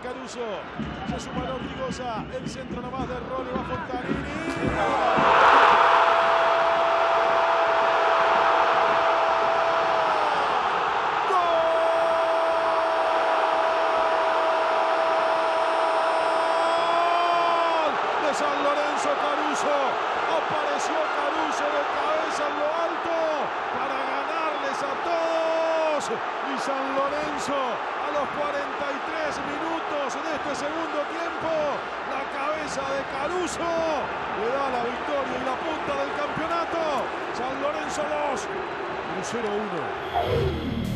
Caruso. Se suma Ortigosa. El centro nomás de Role va Fontanini. de San Lorenzo Caruso. Apareció Caruso de cabeza en lo alto para ganarles a todos. Y San Lorenzo a los 43 minutos de este segundo tiempo, la cabeza de Caruso le da la victoria y la punta del campeonato. San Lorenzo 2, Crucero 1.